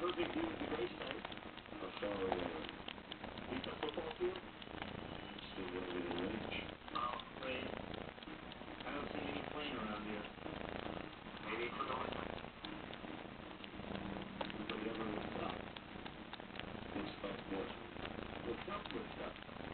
moving to the base How far away? It's the football field. Still a little bit of range. Wow, great. I don't see any plane around here. Maybe it's a noise. Nobody ever looks up. Looks like what? Looks up looks up.